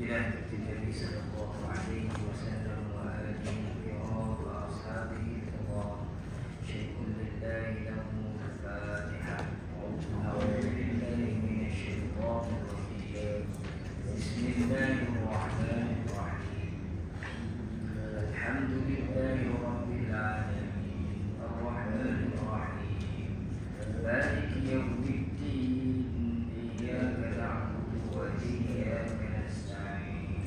إلى النبي صلى الله عليه وسلم وآله وأصحابه الكرام. شيء لله له الفاتحة أعوذ بالله من الشيطان الرجيم بسم الله الرحمن الرحيم الحمد لله رب العالمين الرحمن الرحيم مالك يوم الدين إياك نعبد وإياك نستعين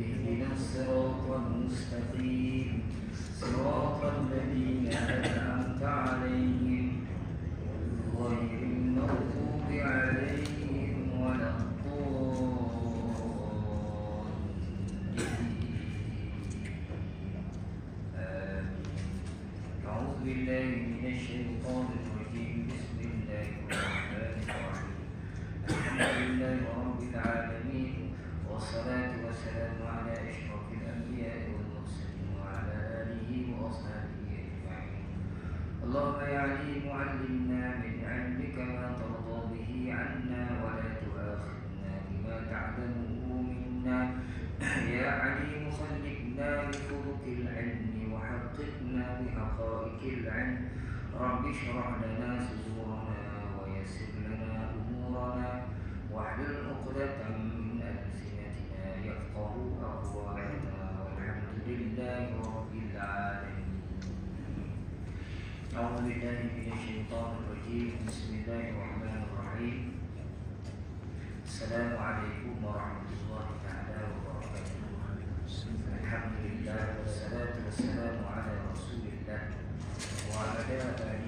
اهدنا الصراط المستقيم صراط الذين أنعمت عليهم غير المغضوب عليهم ولا الضالين أعوذ بالله من الشيطان الرجيم بسم الله الرحمن الرحيم الحمد لله رب العالمين والصلاة والسلام على أشرف الأنبياء والمرسلين وعلى آله وأصحابه أجمعين اللهم يا عليم علمنا من علمك ما ترضى به عنا ولا تؤاخذنا بما تعلمه منا. يا عليم خلقنا بخلق العلم وحققنا بحقائق العلم. رب اشرح لنا صدورنا ويسر لنا أمورنا. واحلل عقدة من ألسنتنا يفقه أقوالنا. والحمد لله رب العالمين. أعوذ بالله من الشيطان الرجيم. بسم الله الرحمن الرحيم. السلام عليكم ورحمة الله تعالى وبركاته. الحمد لله والصلاة والسلام على رسول الله وعلى آله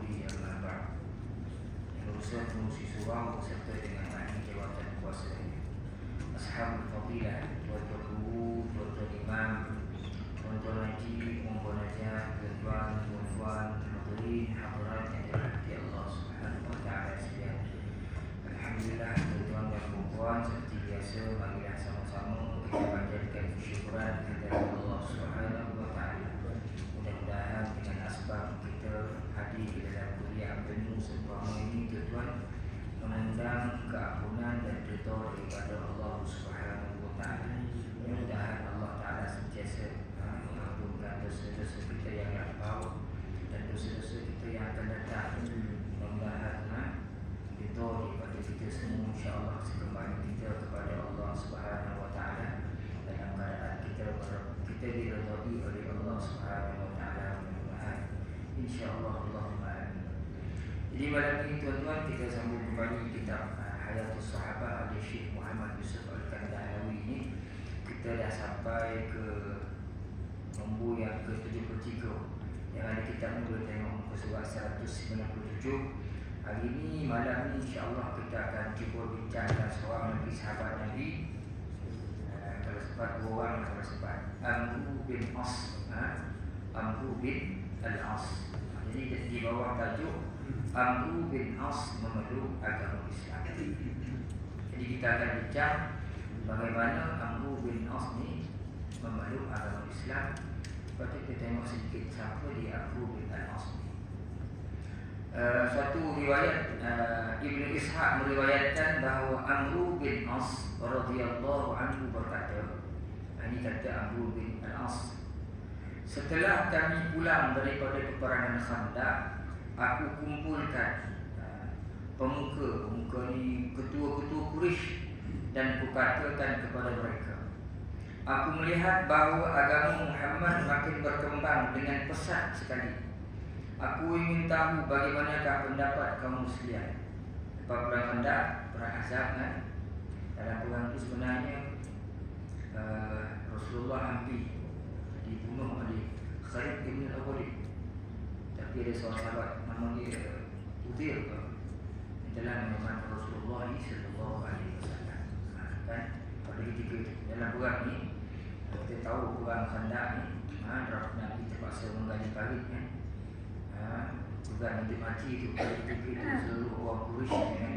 memberi yang lapar. Luruslah menuju surau beserta dengan ahli jawatan kuasa Ashab Fadilah, tuan-tuan guru, tuan-tuan imam, tuan-tuan haji, tuan-tuan hajah, hadirin, hadirat yang dirahmati Allah Subhanahu wa taala. Alhamdulillah Tuan dan puan seperti biasa marilah sama-sama kita panjatkan syukuran kepada Allah Subhanahu wa taala. Mudah-mudahan dengan asbab kita hadir sempurna ini tuan-tuan mengundang keampunan dan redha daripada Allah Subhanahu wa taala. Mudah-mudahan Allah taala sentiasa mengampunkan dosa-dosa kita yang lampau dan dosa-dosa kita yang akan datang. Ha, redha daripada kita semua insya-Allah sekembali kita kepada Allah Subhanahu wa taala dalam keadaan kita kita diridhai oleh Allah Subhanahu wa taala insya-Allah Allahumma. Jadi malam ini tuan-tuan kita sambung kembali kitab uh, Hayatus Sahabat oleh Syekh Muhammad Yusuf Al-Kandahalawi ini kita dah sampai ke nombor yang ke-73 yang ada ni boleh tengok muka surat 197 hari ini malam ni insyaAllah kita akan cuba bincangkan seorang lagi sahabat Nabi. Uh, kalau sempat dua orang kalau sempat. Amru bin As ha? Amru bin Al-As. Jadi di bawah tajuk Amru bin As memeluk agama Islam. Jadi kita akan bincang bagaimana Amru bin As ni memeluk agama Islam. Lepas tu kita tengok sedikit siapa dia Amru bin Al-As ni. Uh, satu riwayat uh, Ibn Ishaq meriwayatkan bahawa Amru bin As radhiyallahu anhu berkata ini kata Amru bin Al-As setelah kami pulang daripada peperangan Khandaq aku kumpulkan uh, pemuka pemuka ni ketua-ketua Quraisy dan kukatakan kepada mereka aku melihat bahawa agama Muhammad makin berkembang dengan pesat sekali Aku ingin tahu bagaimanakah pendapat kaum muslimin. Lepas perang Khandaq, perang Azab kan. Dalam perang itu sebenarnya uh, Rasulullah hampir dibunuh oleh Khalid bin Al-Walid. Tapi ada seorang sahabat nama dia ke. Dia telah menyelamatkan Rasulullah sallallahu alaihi wasallam. Ha, Kan? Pada ketika itu dalam perang ni kita tahu perang Khandaq ni ha, Nabi terpaksa menggali parit kan. Ha, juga nanti mati itu pada ketika itu seluruh orang Quraisy dengan,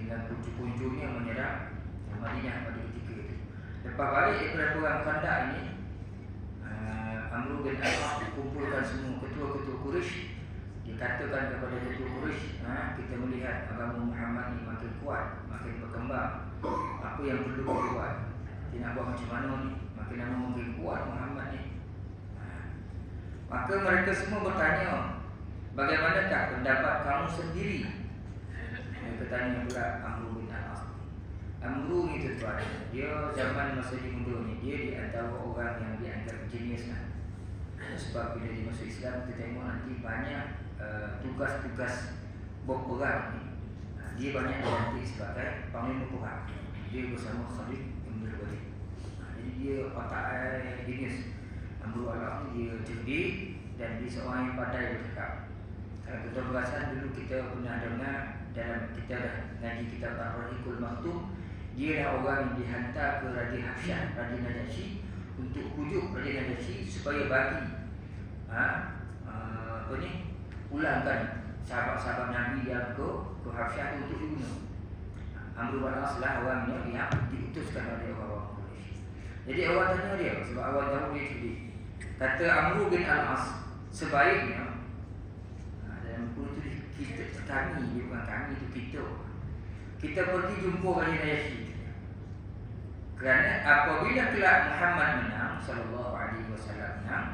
dengan kuncu-kuncunya menyerang Madinah pada ketika itu. Lepas balik daripada perang Khandak ini, Amru bin Al-As kumpulkan semua ketua-ketua Quraisy dikatakan kepada ketua Quraisy, ha, kita melihat agama Muhammad ini makin kuat, makin berkembang. Apa yang perlu kita buat? Kita nak buat macam mana ni? Makin lama makin kuat Muhammad ni. Ha. Maka mereka semua bertanya, bagaimanakah pendapat kamu sendiri? Mereka tanya pula Amru bin Al-As. Amru ni tuan dia zaman masa dia muda ni, dia di antara orang yang dianggap jenius lah. Sebab bila dia masuk Islam, kita tengok nanti banyak uh, tugas-tugas berperang ni. Uh, dia banyak dilantik sebagai panglima perang. Dia bersama Khalid bin Walid. Uh, jadi dia otak uh, jenius. Amru Allah dia cerdik dan dia seorang yang pandai bercakap. Kalau kita perasan dulu kita pernah dengar dalam kita dah ngaji kitab Ar-Rahikul Maktum dia adalah orang yang dihantar ke Raja Hafsyah, Raja Najasyi untuk pujuk Raja Najasyi supaya bagi ha, uh, apa ni ulangkan sahabat-sahabat Nabi yang ke ke Hafsyah untuk diguna. Amru bin As lah orangnya yang diutuskan oleh orang-orang Quraisy. Jadi orang tanya dia sebab awal tahu dia cerdik. Kata Amru bin Al-As sebaiknya ha, dalam buku itu kita kami dia bukan kami itu kita kita pergi jumpa Raja Najasyi kerana apabila kelak Muhammad menang sallallahu alaihi wasallam menang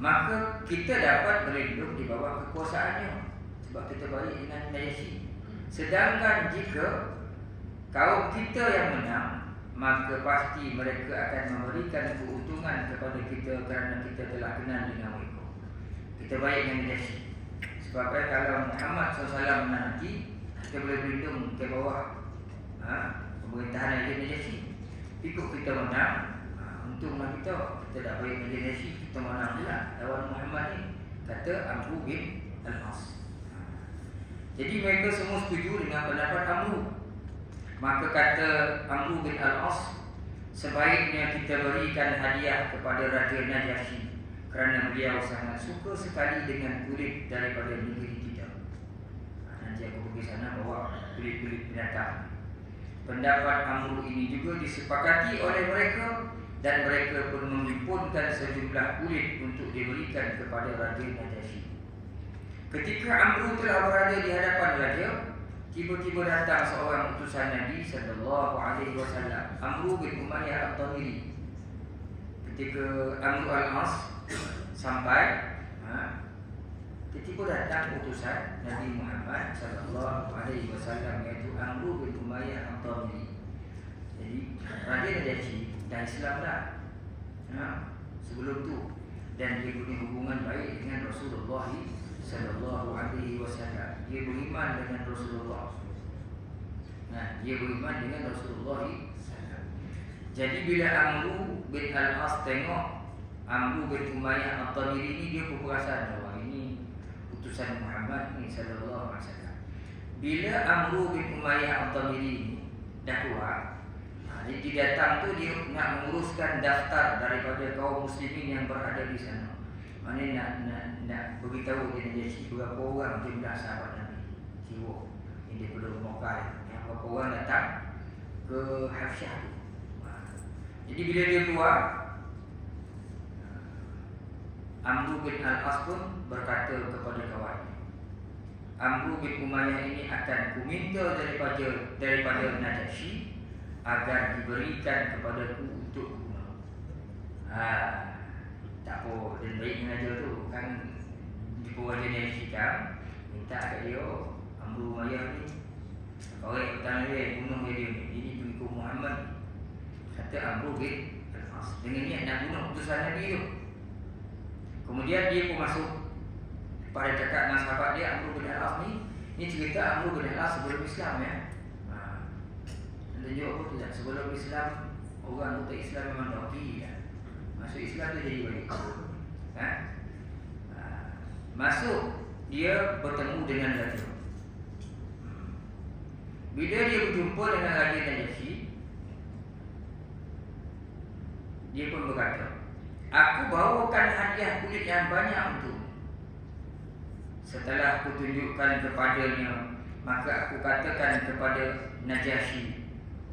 maka kita dapat berlindung di bawah kekuasaannya. Sebab kita balik dengan Najasyi sedangkan jika kaum kita yang menang maka pasti mereka akan memberikan keuntungan kepada kita kerana kita telah kenal dengan mereka. Kita baik dengan Najasyi sebab kalau Muhammad SAW menang nanti kita boleh berlindung ke bawah ha, pemerintahan Najasyi Ikut kita menang ha, Untunglah kita Kita dah baik menjadi Kita menang pula. Lawan Muhammad ni Kata Amru bin Al-As. Ha. Jadi mereka semua setuju dengan pendapat Amru Maka kata Amru bin Al-As Sebaiknya kita berikan hadiah kepada Raja Najasyi Kerana beliau sangat suka sekali dengan kulit daripada negeri kita. Ha, Nanti aku pergi sana bawa kulit-kulit binatang Pendapat Amru ini juga disepakati oleh mereka dan mereka pun menghimpunkan sejumlah kulit untuk diberikan kepada Raja Najasyi. Ketika Amru telah berada di hadapan raja, tiba-tiba datang seorang utusan Nabi sallallahu alaihi wasallam, Amru bin Umayyah At-Tamimi. Ketika Amru al-As sampai, ha, Ketika datang utusan Nabi Muhammad sallallahu alaihi wasallam iaitu Amru bin Umayyah At-Tamimi. Jadi Raja Najasyi dah Islam dah. Ha? Sebelum tu dan dia punya hubungan baik dengan Rasulullah sallallahu alaihi wasallam. Dia beriman dengan Rasulullah. Nah, dia beriman dengan Rasulullah Jadi bila Amru bin Al-As tengok Amru bin Umayyah At-Tamimi ni dia pun perasan bahawa utusan Muhammad ni sallallahu alaihi wasallam. Bila Amru bin Umayyah Al-Tamiri dah keluar, ha, dia datang tu dia nak menguruskan daftar daripada kaum muslimin yang berada di sana. Mana nak nak nak beritahu dia dia si berapa orang jumlah sahabat Nabi. Jiwa yang dia perlu memokai yang berapa orang datang ke Hafsyah tu. Ha. Jadi bila dia keluar, Amru bin Al-As pun berkata kepada kawan Amru bin Umayyah ini akan kuminta daripada daripada Najasyi agar diberikan kepada ku untuk guna. Ha, tak apa, dan baik mengajar tu. Kan di bawah dia kan minta kat dia Amru Umayyah ni korek petang dia bunuh dia ni. Ini pengikut Muhammad. Kata Amru bin Al-As dengan niat nak bunuh utusan Nabi tu. Kemudian dia pun masuk pada cakap dengan sahabat dia Amru bin Al-As ni Ini cerita Amru bin Al-As sebelum Islam ya jawab apa tidak? Sebelum Islam Orang kata Islam memang doki ya. Masuk Islam dia jadi baik ha? ha. Masuk Dia bertemu dengan Raja Bila dia berjumpa dengan Raja Najasyi Dia pun berkata Aku bawakan hadiah kulit yang banyak untuk Setelah aku tunjukkan kepadanya Maka aku katakan kepada Najasyi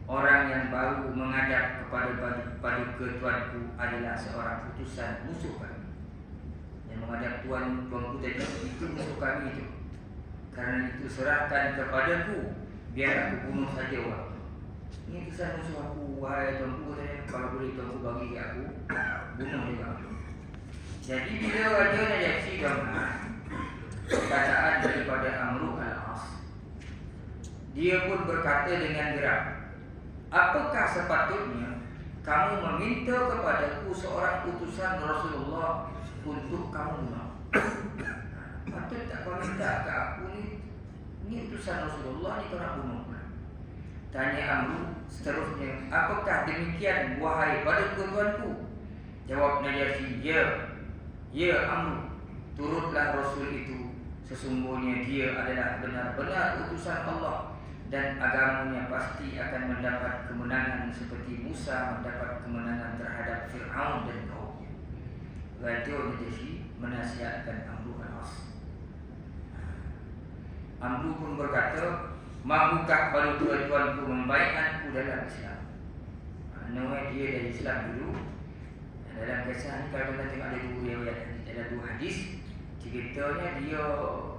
Orang yang baru menghadap kepada paduka tuanku adalah seorang utusan musuh kami. Yang menghadap tuan tuanku tadi itu musuh kami itu. Karena itu serahkan kepadaku Biar aku bunuh saja orang. Ini utusan musuh aku Wahai tuanku tadi Kalau boleh tuanku bagi aku Bunuh juga Jadi bila Raja Najasyi dengar Perkataan daripada Amru al-As. Dia pun berkata dengan gerak Apakah sepatutnya Kamu meminta kepadaku Seorang utusan Rasulullah Untuk kamu bunuh Patut tak kau minta ke aku ni? Ini utusan Rasulullah Ni kau nak bunuh Tanya Amru seterusnya Apakah demikian Wahai pada tuanku Jawab Najasyi Ya Ya Amru Turutlah Rasul itu Sesungguhnya dia adalah benar-benar utusan Allah dan agamanya pasti akan mendapat kemenangan seperti Musa mendapat kemenangan terhadap Fir'aun dan kaumnya. Radio Najashi menasihatkan Amru al-As. Amru pun berkata, Mahukah pada tuan-tuanku membaikkanku dalam Islam? Namanya dia dari Islam dulu. Dalam kisah ni kalau kita tengok ada dua riwayat, ada dua hadis. Ceritanya dia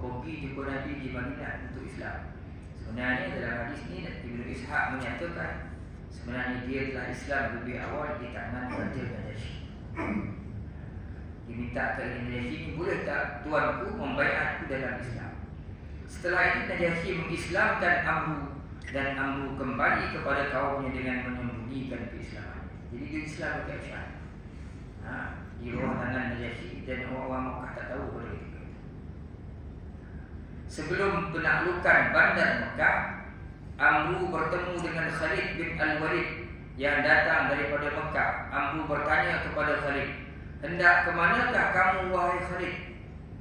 pergi jumpa Nabi di Madinah untuk Islam. Sebenarnya dalam hadis ini Ibnu Ishaq menyatakan sebenarnya dia telah Islam lebih awal di tangan Raja Najasyi. Diminta ke Najasyi boleh tak tuanku aku dalam Islam. Setelah itu Najasyi mengislamkan Amru dan Amru kembali kepada kaumnya dengan menyembunyikan keislaman. Jadi dia Islam ke. Ha, di bawah tangan Najasyi dan orang-orang Makkah tak tahu sebelum penaklukan bandar Mekah Amru bertemu dengan Khalid bin Al-Walid yang datang daripada Mekah. Amru bertanya kepada Khalid hendak ke manakah kamu wahai Khalid?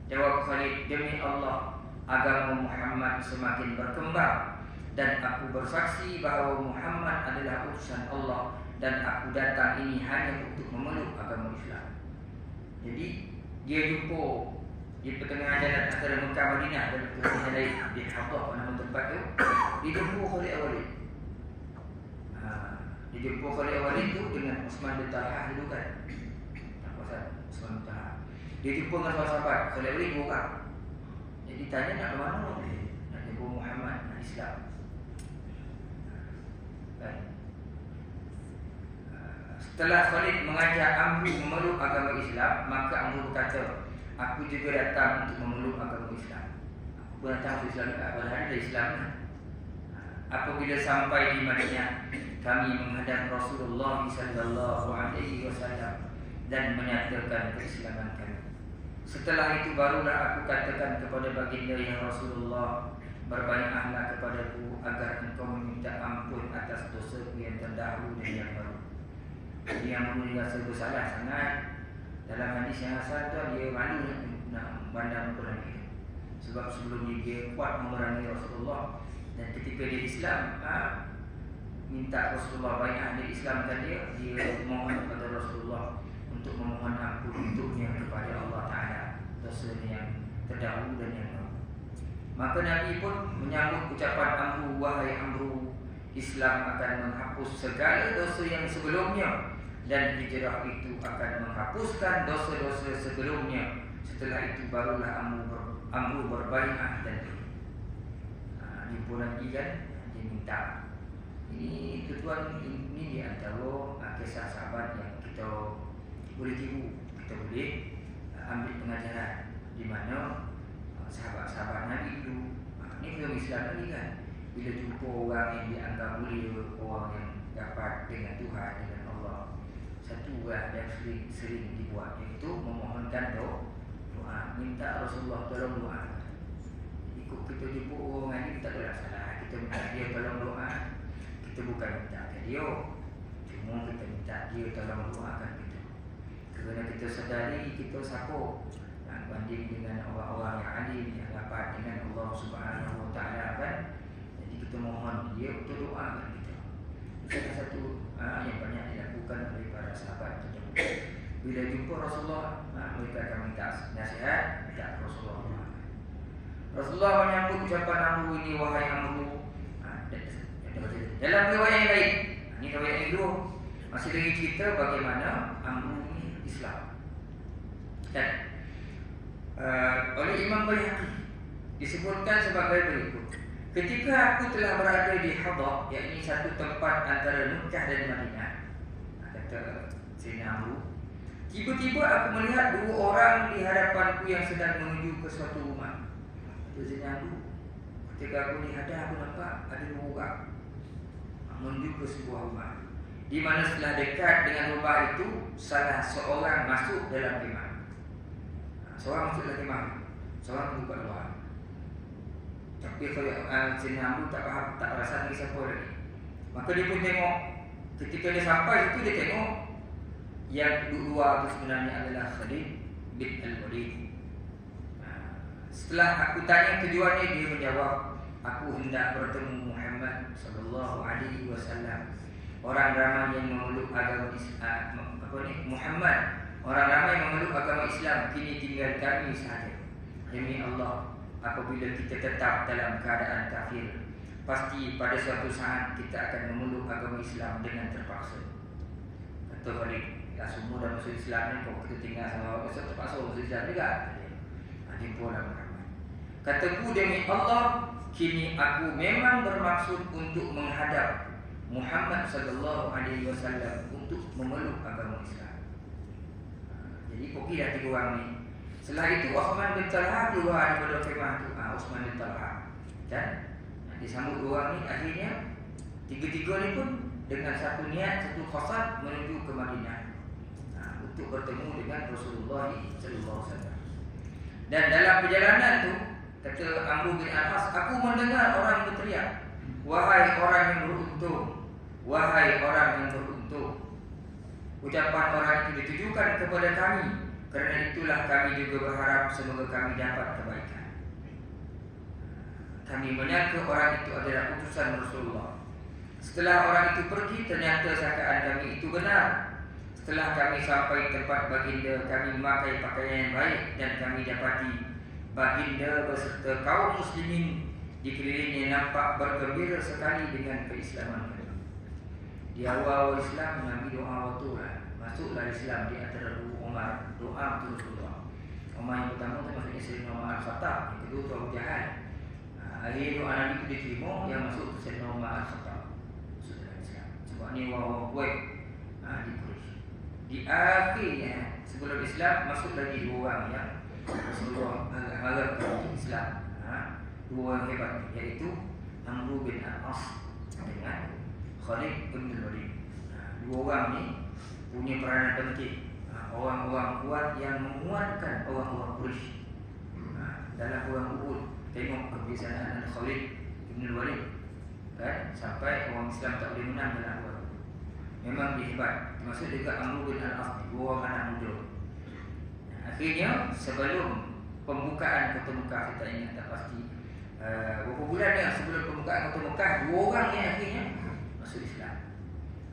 Jawab Khalid demi Allah agama Muhammad semakin berkembang dan aku bersaksi bahawa Muhammad adalah utusan Allah dan aku datang ini hanya untuk memeluk agama Islam. Jadi dia jumpa di pertengahan jalan antara Mekah Madinah dan kemudian lain di Hadah nama tempat tu dijemput oleh Awalid. Ha, dijemput oleh Awalid tu dengan Osman bin Talha dulu kan. Tak pasal Osman bin Talha. Dia jumpa dengan sahabat-sahabat Khalid Awalid dua orang. Jadi tanya nak ke mana? Nak jumpa Muhammad nak Islam. Ha, setelah Khalid mengajak Amru memeluk agama Islam, maka Amru berkata, Aku juga datang untuk memeluk agama Islam. Aku pun datang untuk Islam juga. Padahal ada Islam. Apabila sampai di Madinah, kami menghadap Rasulullah sallallahu alaihi wasallam dan menyatakan keislaman kami. Setelah itu barulah aku katakan kepada baginda yang Rasulullah Berbanyaklah kepadaku agar engkau meminta ampun atas dosa yang terdahulu dan yang baru yang dulu rasa bersalah sangat dalam hadis yang asal tu dia malu nak bandar muka Nabi. Sebab sebelum ni dia kuat memerangi Rasulullah Dan ketika dia Islam ha, Minta Rasulullah banyak ahli Islam kan dia Dia mohon kepada Rasulullah Untuk memohon ampun untuknya kepada Allah Ta'ala Dosa yang terdahulu dan yang baru. Maka Nabi pun menyambut ucapan Amru Wahai Amru Islam akan menghapus segala dosa yang sebelumnya dan hijrah itu akan menghapuskan dosa-dosa sebelumnya. Setelah itu barulah amru ber, amru berbaikat dan ha, ini pun lagi kan dia minta. Ini tuan ini di antara ha, kisah sahabat yang kita boleh tiru kita boleh ha, ambil pengajaran. Di mana ha, sahabat-sahabat Nabi itu ha, ini belum Islam lagi kan? Bila jumpa orang yang dianggap mulia orang yang dapat dengan Tuhan dengan satu buah yang sering, sering dibuat iaitu memohonkan doa. Doa minta Rasulullah tolong doa. Ikut kita jumpa orang ini kita tak salah. Kita minta dia tolong doa. Kita bukan minta ke dia. Cuma kita minta dia tolong doakan kita. Kerana kita sedari kita siapa yang banding dengan orang-orang yang alim yang dapat dengan Allah Subhanahu Wa Taala kan? Jadi kita mohon dia untuk doakan kita. Salah satu ha, yang banyak dilakukan oleh para sahabat tersebut. Bila jumpa Rasulullah, ha, mereka akan minta nasihat, minta Rasulullah. Rasulullah menyambut ucapan Amru ini wahai Amru. Ha, dalam riwayat yang lain, ini riwayat yang kedua masih lagi cerita bagaimana Amru ini Islam. Dan uh, oleh Imam Bayhaqi disebutkan sebagai berikut. Ketika aku telah berada di Hadah, yakni satu tempat antara Mekah dan Madinah, kata Sayyidina Amru, tiba-tiba aku melihat dua orang di hadapanku yang sedang menuju ke suatu rumah. Tujuannya aku Ketika aku lihat aku nampak ada dua orang Menuju ke sebuah rumah. Di mana setelah dekat dengan rumah itu Salah seorang masuk dalam kemah. Ha, Seorang masuk dalam kemah. Seorang buka luar. Tapi kalau uh, Cina Abu tak faham Tak rasa lagi siapa lagi Maka dia pun tengok Ketika dia sampai itu dia tengok Yang duduk luar itu sebenarnya adalah Khalid bin Al-Walid setelah aku tanya tujuannya dia menjawab aku hendak bertemu Muhammad sallallahu alaihi wasallam. Orang ramai yang memeluk agama Islam apa ni Muhammad orang ramai yang memeluk agama Islam kini tinggal kami sahaja. Demi Allah apabila kita tetap dalam keadaan kafir pasti pada suatu saat kita akan memeluk agama Islam dengan terpaksa. Kata balik, ya semua dah masuk Islam ni kau kita tinggal sama orang terpaksa masuk Islam juga. Ada pun lah Kataku demi Allah Kini aku memang bermaksud untuk menghadap Muhammad sallallahu alaihi wasallam untuk memeluk agama Islam. Ha, jadi pergi dah tiga orang ni. Setelah itu Osman bin Talha keluar daripada kemah itu. Ha, Osman bin Talha. Dan disambut orang ni akhirnya tiga-tiga ni pun dengan satu niat, satu khasad menuju ke Madinah. Ha, untuk bertemu dengan Rasulullah sallallahu alaihi wasallam. Dan dalam perjalanan tu Kata Amru bin Al-As Aku mendengar orang berteriak Wahai orang yang beruntung Wahai orang yang beruntung Ucapan orang itu ditujukan kepada kami Kerana itulah kami juga berharap Semoga kami dapat kebaikan Kami menyangka orang itu adalah utusan Rasulullah. Setelah orang itu pergi Ternyata sangkaan kami itu benar. Setelah kami sampai tempat baginda Kami memakai pakaian yang baik Dan kami dapati baginda beserta kaum muslimin dikelilingnya nampak bergembira sekali dengan keislaman mereka. Di awal Islam Nabi doa waktu lah. Masuklah Islam di antara dua Umar Doa untuk Rasulullah Umar yang pertama maksudnya Sayyidina Umar Al-Khattab Yang kedua itu Abu Jahal Akhir doa Nabi itu diterima Yang masuk itu Sayyidina Umar Al-Khattab Sebab ni orang-orang kuat ha, Di Quraish. Di akhirnya Sebelum Islam Masuk lagi dua orang yang Rasulullah harap Islam ha? Dua orang hebat Iaitu Amru bin Al-As Dengan Khalid bin Walid. Ha, Dua orang ni Punya peranan penting. Ha, Orang-orang kuat yang menguatkan Orang-orang Quraish. Ha, Dalam orang Uhud Tengok kebiasaan Khalid bin Walid kan? Sampai orang Islam tak boleh menang dalam orang Memang dia hebat Maksud juga Amru bin Al-As Dua orang anak muda Akhirnya sebelum pembukaan kota Mekah kita ingat tak pasti uh, Berapa bulan dia sebelum pembukaan kota Mekah Dua orang ni akhirnya masuk Islam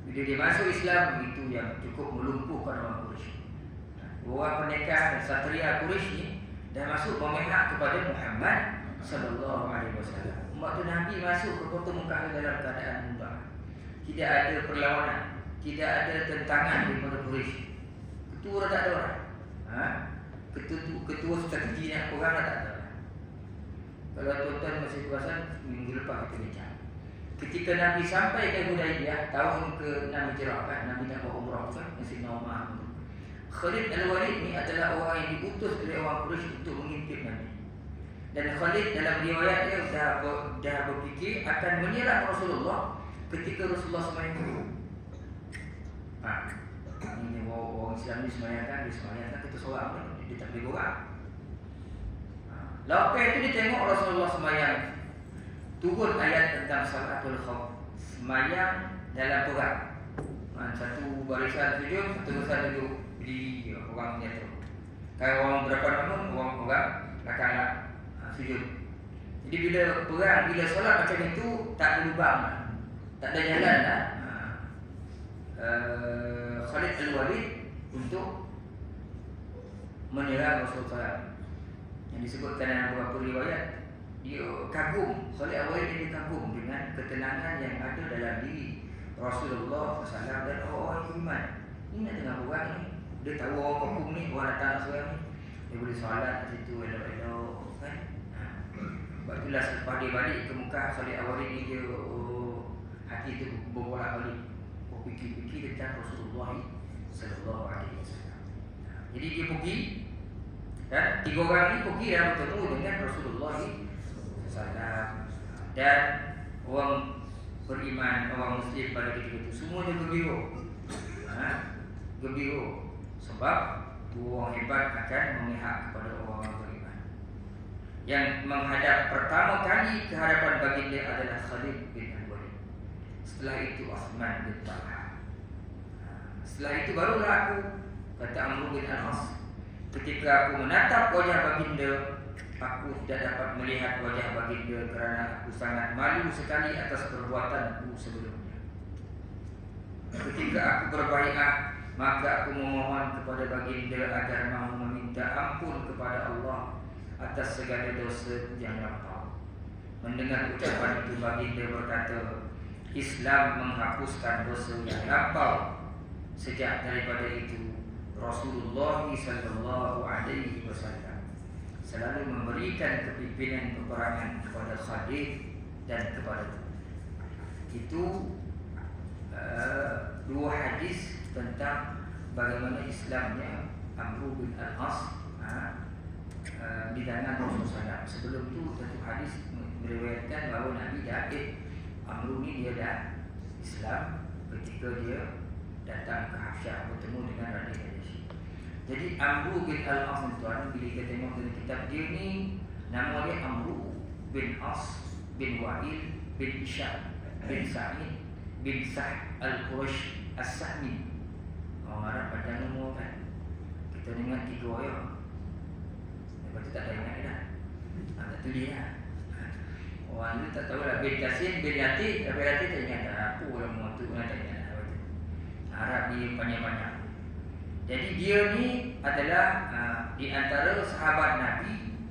Bila dia masuk Islam itu yang cukup melumpuhkan orang Quraisy. Dua pendekar dan satria Quraisy ni Dah masuk memihak kepada Muhammad Sallallahu Alaihi Wasallam. Waktu Nabi masuk ke kota Mekah dalam keadaan mudah. Tidak ada perlawanan. Tidak ada tentangan di kota Quraisy. Ketua tak ada orang. Ha? ketua, ketua strategi nak korang lah tak tahu kalau tuan-tuan masih perasan minggu lepas kita bincang. Ketika Nabi sampai ke Hudaybiyah tahun ke-6 Hijrah kan Nabi nak buat umrah kan masih normal. Khalid Al-Walid ni adalah orang yang diutus oleh orang Quraisy untuk mengintip Nabi dan Khalid dalam riwayat dia dah, dah berfikir akan menyerang Rasulullah ketika Rasulullah sembahyang. Ha. Ini orang, Islam ni semayangkan Dia semayangkan kita seorang ni Dia tak boleh orang ha. Lepas itu dia tengok Rasulullah semayang. Turun ayat tentang salatul khawf. Semayang dalam perang ha, Satu barisan sujud Satu barisan duduk Berdiri orang punya tu. Kalau orang berapa nama Orang orang akan ha, sujud Jadi bila perang Bila solat macam itu Tak berubah Tak ada jalan lah. Uh, Khalid Al-Walid untuk menyerang Rasulullah yang disebutkan dalam beberapa riwayat dia kagum. Khalid Awal dia kagum dengan ketenangan yang ada dalam diri Rasulullah SAW dan orang-orang iman ini dengar orang ni dia tahu orang kagum ni orang datang seorang ni. Dia boleh solat kat situ elok-elok. Selepas dia balik ke Mekah Khalid Awal ni dia oh, hati tu berbolak balik fikir-fikir tentang Rasulullah Sallallahu Alaihi Wasallam. Jadi dia pergi dan tiga orang ni pergi dan bertemu dengan Rasulullah Sallam dan orang beriman orang muslim pada ketika itu semuanya gembira ha? gembira sebab orang hebat akan memihak kepada orang beriman yang menghadap pertama kali ke hadapan baginda adalah Khalid bin Walid setelah itu Osman bin Talha ha, setelah itu barulah aku kata Amr bin Al-As ketika aku menatap wajah baginda Aku tidak dapat melihat wajah baginda kerana aku sangat malu sekali atas perbuatanku sebelumnya. Ketika aku berbaikat, maka aku memohon kepada baginda agar mau meminta ampun kepada Allah atas segala dosa yang lampau. Mendengar ucapan itu baginda berkata, Islam menghapuskan dosa yang lampau. Sejak daripada itu, Rasulullah sallallahu alaihi wasallam selalu memberikan kepimpinan peperangan kepada Khalid dan kepada itu uh, dua hadis tentang bagaimana Islamnya Amr bin Al-As uh, di tangan Rasulullah. Sebelum itu satu hadis meriwayatkan bahawa Nabi David Amr ini dia dah Islam ketika dia datang ke Hafsyah bertemu dengan Raja jadi Amru bin Al-As tuan bila kita tengok dalam kitab dia ni nama dia Amru bin As bin Wa'il bin Ishaq bin Sa'id bin Sa'id Al-Qurash As-Sa'mi. Orang Arab pada umur kan Kita dengar tiga orang Lepas tu tak ada ingat dah ha, Tak tulis lah Orang tu tak tahu lah Bin Qasim bin Yati Bin Yati tak ingat dah Apa orang tu tak ingat Arab dia panjang-panjang jadi dia ni adalah uh, di antara sahabat Nabi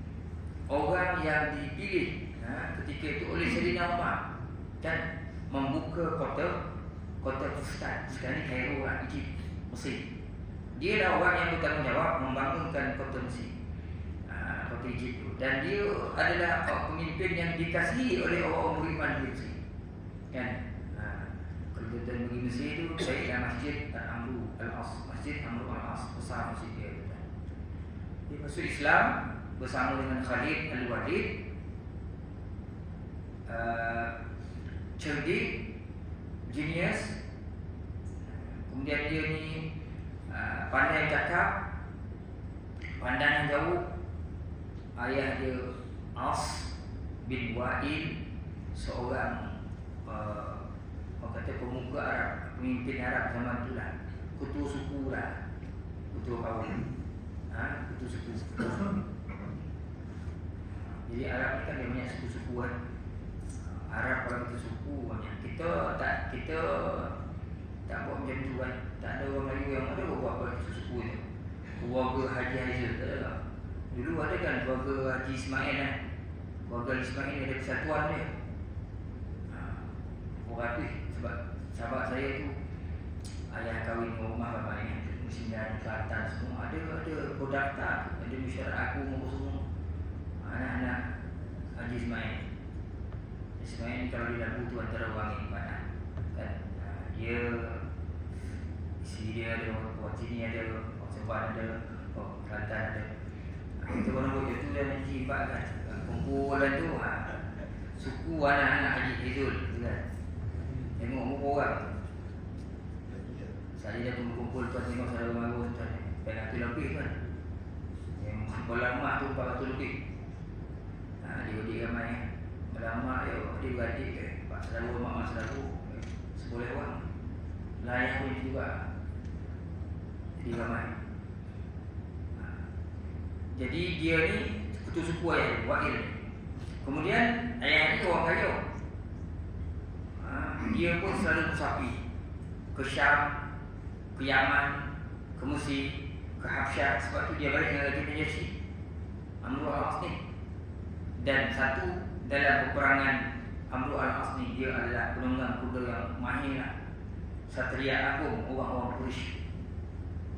orang yang dipilih uh, ketika itu oleh Sayyidina Umar dan membuka kota kota Fustat sekarang ni Cairo lah, Egypt, Mesir. Dia adalah orang yang bertanggungjawab membangunkan kota Mesir. Egypt itu. Dan dia adalah pemimpin yang dikasihi oleh orang-orang beriman di Mesir. Kan? Uh, kalau kita pergi Mesir itu, saya masjid Al-Amru Al-As. Masjid Amr al-As besar masjid dia dia masuk Islam bersama dengan Khalid al-Walid. Uh, cerdik genius kemudian dia ni uh, pandai cakap pandangan jauh ayah dia As bin Wa'il seorang uh, orang kata pemuka Arab pemimpin Arab zaman itulah ketua suku lah. Ketua kaum ha? ketua suku jadi Arab ni kan dia banyak suku-suku kan Arab kalau kita suku banyak. Kita tak kita tak buat macam tu kan. Tak ada orang Melayu yang ada buat apa suku-suku tu. Keluarga Haji Haizul tak ada lah dulu ada kan keluarga Haji Ismail kan? Keluarga Ismail ada persatuan dia ha. orang tu sebab sahabat saya tu ayah kahwin rumah bapak ni Musliman Kelantan semua. Ada ada berdaftar ada masyarakat aku maupun semua. Anak-anak Haji Ismail. Ismail ni kalau dia lagu tu antara orang yang kan? Dia isteri dia ada orang sini ada Sempat ada orang Kelantan ada kita pun nak buat tu dan Haji Ibat kan kumpulan tu ha, suku anak-anak Haji Hizul kan. Tengok muka orang. Saya dah tunggu kumpul tuan tengok saudara baru tuan Penat lebih kan. Yang berlama tu 400 lebih. Ha, Adik-adik ramai. Ya. Berlama ya Adik-adik ke Pak saudara mak mak eh, Seboleh orang. Layak pun juga. Jadi ramai. Jadi dia ni Ketua suku ayah Wakil Kemudian ayah ni orang kaya ha, Dia pun selalu bersapi Ke Syam ke Yaman, ke Mesir, ke Habsyah sebab tu dia balik dengan Raja Najasyi Amrul al ni dan satu dalam peperangan Amru al-As ni dia adalah penunggang kuda yang mahir lah. Satria agung orang-orang Quraisy.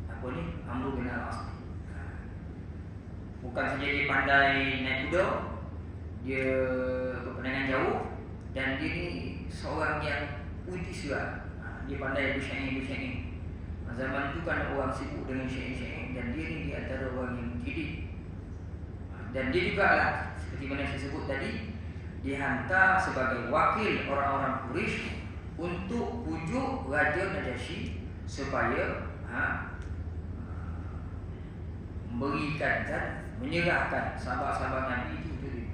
Apa ni? Amru bin al-As. Ha. Bukan saja dia pandai naik kuda, dia berpandangan jauh dan dia ni seorang yang utis juga. Ha. Dia pandai bersyair-bersyair. Zaman tu kan orang sibuk dengan syair-syair dan dia ni di antara orang yang kidik. Ha. Dan dia juga lah seperti mana saya sebut tadi, dihantar sebagai wakil orang-orang Quraisy untuk pujuk Raja Najasyi supaya ha, memberikan dan menyerahkan sahabat-sahabat Nabi itu dia.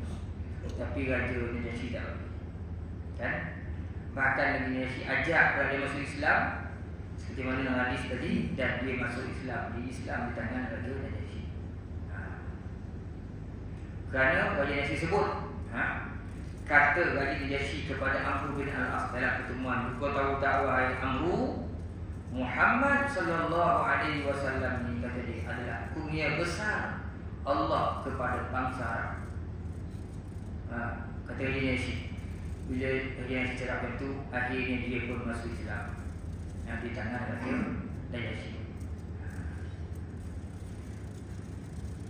Tapi Raja Najasyi tak. Kan? Bahkan Nabi Najasyi ajak Raja masuk Islam seperti mana dalam hadis tadi dan dia masuk Islam di Islam di tangan Raja Najasyi. Ha. Kerana Raja Najasyi sebut ha, kata Raja Najasyi kepada Amru bin Al-As dalam pertemuan kau tahu tak wahai Amru Muhammad sallallahu alaihi wasallam ni kata dia adalah kurnia besar Allah kepada bangsa Arab. Ha, kata Raja Najasyi bila Raja Najasyi cakap itu akhirnya dia pun masuk Islam yang di tangan Raja Najasyi.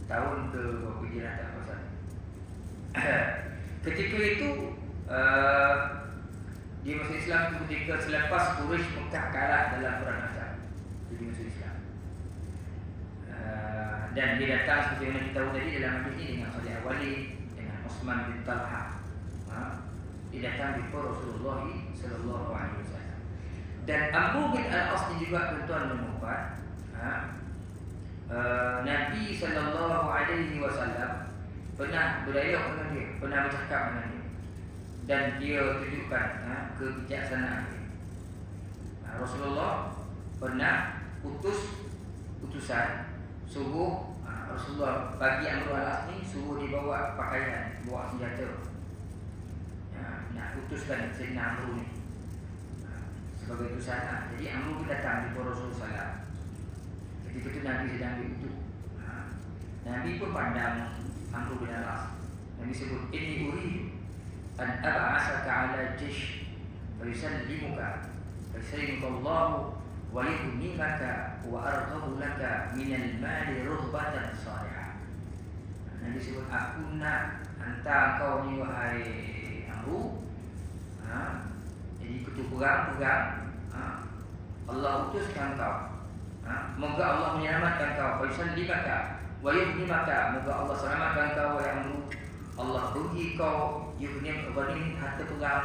Tahun ke berapa dia tak pasal. Ketika itu uh, Dia masuk Islam ketika selepas Quraisy Mekah kalah dalam perang Azab Jadi masuk Dan dia datang seperti mana kita tahu tadi dalam hadis ini Dengan Salih Awali Dengan Osman bin Talha uh, Dia datang di Rasulullah Sallallahu Alaihi Wasallam Dan Abu bin Al-As ini juga tuan-tuan dan uh, uh, Nabi Sallallahu Alaihi Wasallam pernah berdialog dengan dia, pernah bercakap dengan dia. Dan dia tunjukkan ha, kebijaksanaan dia. Ha, Rasulullah pernah utus utusan suruh ha, Rasulullah bagi Amrul Alas ni suruh dia bawa pakaian, bawa senjata. Ha, nak utuskan Sayyidina Amrul ni. Ha, sebagai utusan. Ha, jadi Amrul datang di Rasulullah Ketika itu Nabi sedang diutus. Ha, Nabi pun pandang Amru bin Al-As Nabi sebut Inni uri An ab'asaka ala jish Fayusallimuka Fayusallimuka Allah Wa arghabu laka Minal mali ruhbatan salihah Nabi sebut Aku nak hantar kau ni wahai Amru. Ha? Jadi ketua perang-perang ha? Allah utuskan kau. Ha? Moga Allah menyelamatkan kau. Fayusallimaka wa yuhnimaka moga Allah selamatkan kau yang amru. Allah beri kau yuhnim ghanim harta perang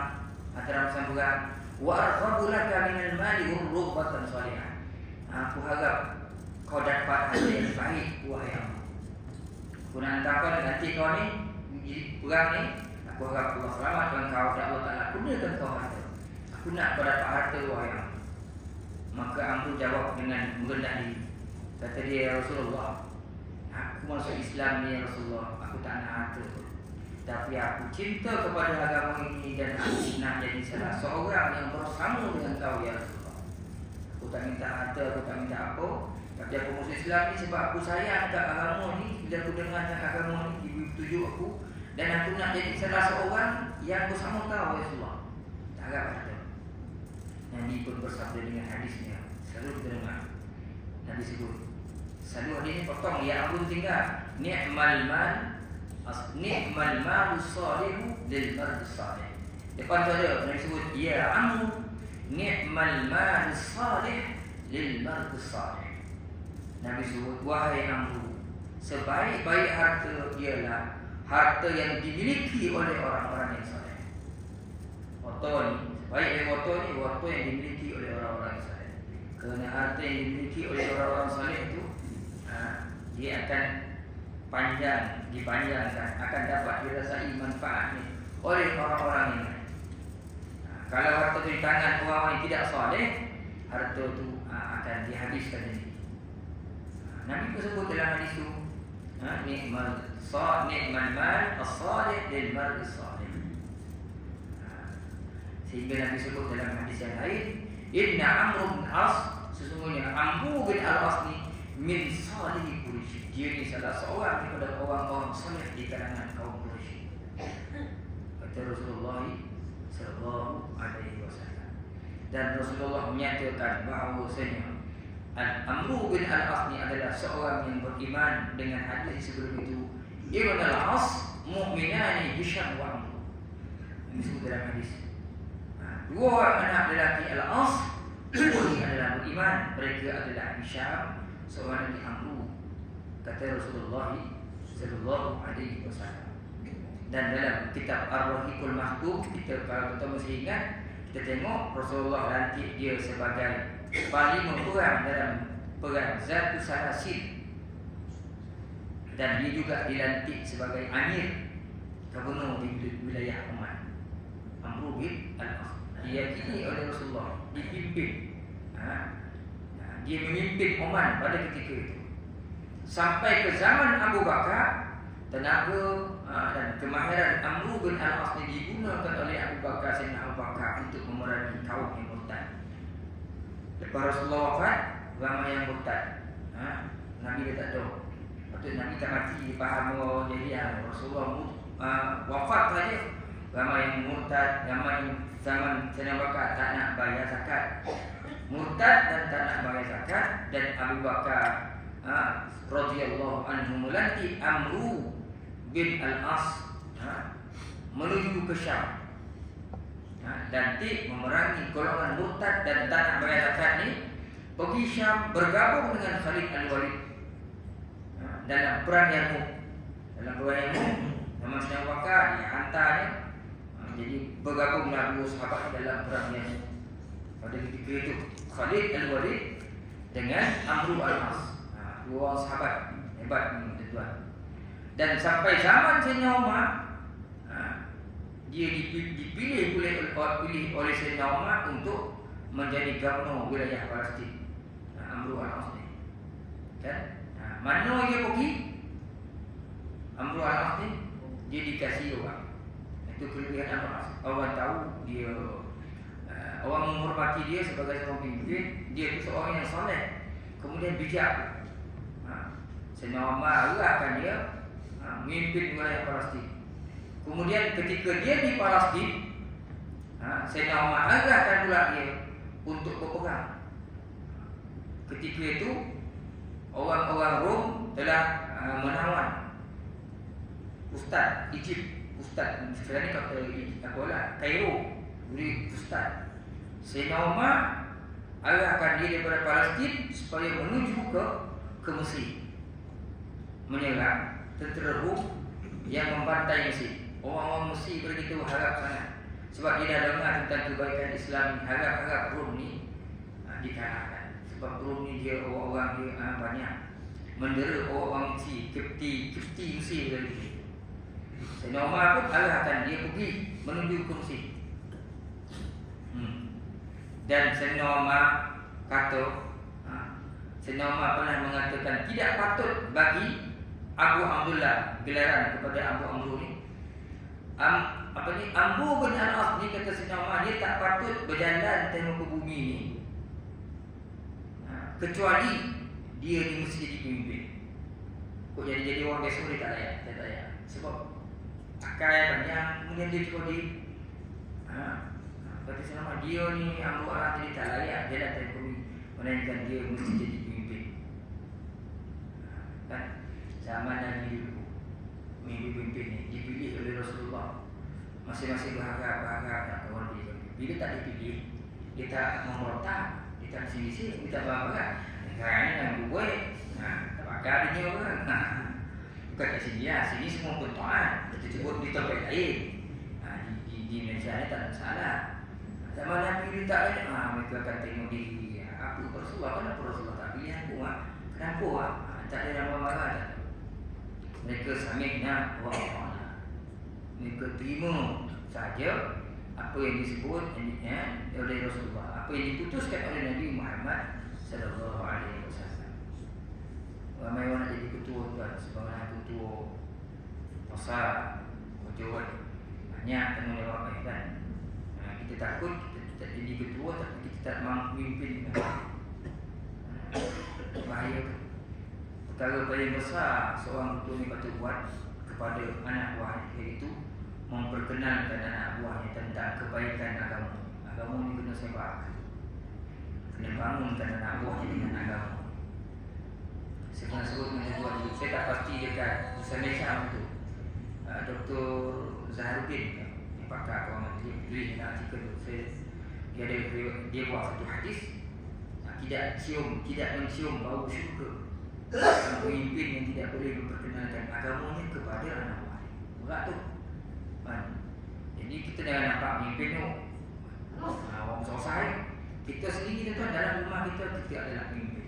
harta rampasan perang wa arqabu laka min al-mali rubbatan salihah aku harap kau dapat harta yang baik wahai amru aku nak hantar kau nanti kau ni perang ni aku harap Allah selamatkan kau. Dan Allah Ta'ala gunakan kau harta. Aku nak kau dapat harta wahai amru maka amru jawab dengan merendah diri. Kata dia ya Rasulullah Aku masuk Islam ni ya Rasulullah. Aku tak nak harta Tapi aku cinta kepada agama ini Dan aku nak jadi salah seorang yang bersama dengan kau ya Rasulullah. Aku tak minta harta, aku tak minta apa. Tapi aku masuk Islam ni sebab aku sayang kat agama ni. Bila aku dengar tentang agama ni Ibu tujuh aku. Dan aku nak jadi salah seorang yang bersama kau ya Rasulullah. Tak harap harta. Nabi pun bersabda dengan hadisnya. Selalu kita dengar. Nabi sebut Selalu hadis ni potong ya Abu tinggal. Ni'mal mal ni'mal mal salih lil mar'i salih. Depan tu ada Nabi sebut ya Amu ni'mal mal salih lil mar'i salih. Nabi sebut wahai Amu sebaik-baik harta ialah harta yang dimiliki oleh orang-orang yang saleh. Motor ni, baik yang motor ni, motor yang dimiliki oleh orang-orang yang saleh. Kerana harta yang dimiliki oleh orang-orang saleh itu dia akan panjang dipanjangkan akan dapat dirasai manfaatnya oleh orang-orang ini. Ha, kalau harta itu di tangan orang yang tidak soleh, harta itu ha, akan dihabiskan ini. Ha, Nabi pun sebut dalam hadis itu, ha, nikmal sa nikmal mal as-salih lil mar'i salih. Sehingga Nabi sebut dalam hadis yang lain, Inna bin As sesungguhnya Amr bin Al-As ni min salih Dia ni salah seorang daripada orang-orang saleh di kalangan kaum Quraisy. kata Rasulullah sallallahu alaihi wasallam. Dan Rasulullah menyatakan bahawa Al-Amru bin Al-As ni adalah seorang yang beriman dengan hadis sebelum itu. Ibn Al-As mu'minani Hisham wa Amru. Ini sebut dalam hadis. Ha, Dua orang anak lelaki Al-As ini adalah beriman. Mereka adalah Hisham Seorang lagi Amru Kata Rasulullah Sallallahu alaihi wasallam Dan dalam kitab Ar-Rahikul Mahbub Kita kalau kita masih ingat Kita tengok Rasulullah lantik dia sebagai Paling memperang dalam perang Zatu Salasid dan dia juga dilantik sebagai amir gubernur di wilayah Oman. Amru bin Al-As. Diyakini oleh Rasulullah, dipimpin. Ha? Dia memimpin Oman pada ketika itu. Sampai ke zaman Abu Bakar, tenaga ha, dan kemahiran Amru bin Al-As ini digunakan oleh Abu Bakar Sayyidina Abu Bakar untuk memerangi kaum yang murtad. Lepas Rasulullah wafat, ramai yang murtad. Ha? Nabi dia tak tahu. Patut Nabi tak mati faham oh, jadi yang Rasulullah uh, wafat saja ramai yang murtad ramai zaman Sayyidina Bakar tak nak bayar zakat murtad dan tak nak bayar zakat dan Abu Bakar uh, radhiyallahu anhu melantik Amru bin Al-As uh, menuju ke Syam. Uh, dan tik memerangi golongan murtad dan tak nak bayar zakat ni pergi Syam bergabung dengan Khalid Al-Walid dalam perang yang dalam perang yang nama sedang bakar dia hantarnya ha, jadi bergabunglah dua sahabat dalam perang yang pada ketika itu Khalid al-Walid dengan Amru al-As. ha, dua sahabat hebat tuan dan sampai zaman Sayyidina Umar ha, dia dipilih oleh pilih oleh Sayyidina Umar untuk menjadi gubernur wilayah Palestin Amru al-As kan mana dia pergi? Amru al ni dia dikasih orang. Itu kelebihan Amru Orang tahu dia uh, orang menghormati dia sebagai seorang pemimpin, dia itu seorang yang soleh. Kemudian bijak. Ha. Sayyidina Umar arahkan dia ha, memimpin wilayah Palestin. Kemudian ketika dia di Palestin, ha, Sayyidina Umar arahkan pula dia untuk berperang. Ketika itu orang-orang Rom telah uh, menawan Ustaz Egypt Ustaz sekarang ni kata apa lah Cairo beri Ustaz Sayyidina Umar arahkan dia daripada Palestin supaya menuju ke ke Mesir menyerang tentera Rom yang membantai Mesir. Orang-orang Mesir begitu harap sangat. Sebab dia dah dengar tentang kebaikan Islam harap-harap Rom ni uh, dikalahkan sebab Rom ni dia orang-orang dia ha, banyak Mendera orang Mesir. Kepti, kepti Mesir tadi Sayyidina Umar pun arahkan dia pergi Menuju ke Mesir. Hmm. Dan Sayyidina Umar kata ha, Sayyidina Umar pernah mengatakan Tidak patut bagi Abu Abdullah Gelaran kepada Abu Amru ni. Am, apa ni? Amru bin Al-As ni kata Umar Dia tak patut berjalan tengok ke bumi ni. Kecuali dia ni mesti jadi pemimpin. Kok jadi jadi orang biasa dia tak layak, tak layak. Sebab akal banyak, kemudian dia cuba di ha, Kata selama dia ni Amru Allah jadi tak layak Dia dah tak Melainkan dia mesti jadi pemimpin ha, Kan Zaman Nabi dulu Pemimpin-pemimpin ni Dipilih oleh Rasulullah. Masing-masing berharap-berharap Nak dia Bila tak dipilih Dia tak memberontak kita sini kita kan sekarang ini yang gue nah terbakar ini orang. Nah bukan ke sini ya sini semua bentukan kita sebut di tempat lain. Nah, di, di, di Indonesia ini tak ada salah sama Nabi kita ini ah mereka akan tengok di aku Rasulullah? Kenapa Rasulullah tak pilih aku ah? Kenapa ah? Tak ada yang marah mereka samiknya Allah mereka terima saja apa yang disebut ya, oleh Rasulullah apa yang diputuskan oleh Nabi Muhammad sallallahu alaihi wasallam. Ramai orang nak jadi ketua tuan sebagai ketua pasar ketua banyak temu lewat kan. Ha, kita takut kita tak jadi ketua tapi kita tak mampu memimpin kan. Bahaya Perkara paling besar seorang ketua ni patut buat kepada anak buah iaitu memperkenalkan anak buahnya tentang kebaikan agama. Agama ini kena sebar. Kena bangunkan anak buahnya dengan agama. Saya pernah sebut dengan tuan itu. Saya tak pasti dekat Ustaz Mesham itu. Uh, Dr. Zaharuddin yang pakar kawan dia tulis dalam artikel itu. Saya, dia ada dia buat satu hadis tidak cium, tidak mencium bau syurga. Pemimpin yang tidak boleh memperkenalkan agamanya kepada anak buah. Berat tu. Kan? Jadi kita jangan nampak pemimpin tu orang selesai. Kita sendiri tuan dalam rumah kita kita adalah pemimpin.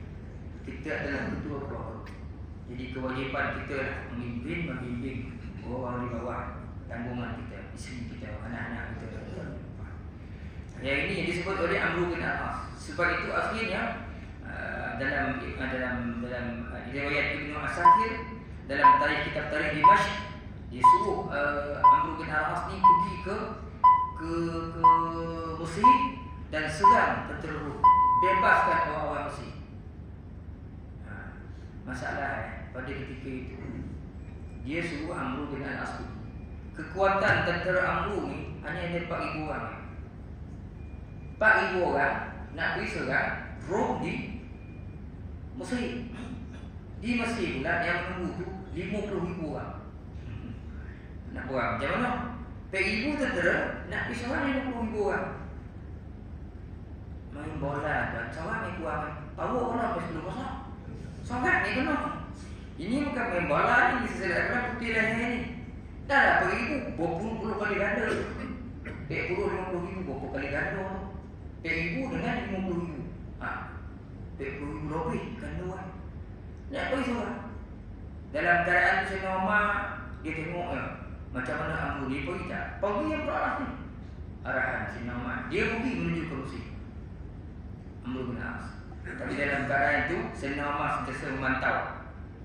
Kita adalah ketua keluarga. Jadi kewajipan kita lah memimpin, membimbing orang di bawah tanggungan kita, isteri kita, anak-anak kita. Yang ini yang disebut oleh Amru bin Al-As. Sebab itu akhirnya uh, dalam dalam dalam riwayat Ibnu Asakir dalam tarikh kitab tarikh Dimashq dia suruh uh, Amru bin Al-As ni pergi ke ke ke Mesir dan serang tentera. Bebaskan orang-orang Mesir. Ha, masalah eh, pada ketika itu dia suruh Amru bin Al-As Kekuatan tentera Amru ni hanya ada 4000 orang. 4000 orang nak pergi serang Rom di Mesir. Di Mesir pula yang menunggu tu 50,000 orang. Nak buat macam mana? Peribu tentera nak pergi seorang lima puluh ribu orang. Main bola dan seorang ni kuat. Tahu orang apa sebelum kosong? Seorang ni kena. Ini bukan main bola ni, sesuai dengan putih leher ni. Dah lah peribu, berpuluh-puluh kali ganda. Peribu lima puluh ribu, berpuluh kali ganda. Peribu dengan lima puluh ribu. Ha? Peribu ribu lebih ganda kan. Nak pergi seorang. Dalam keadaan Sayyidina Umar, dia tengok ya, macam mana Abu ni pergi tak? Pergi yang berarah ni. Arahan si Umar. Dia pergi menuju ke Rusia. Amr bin As. Tapi dalam keadaan itu, Sayyidina Umar sentiasa memantau.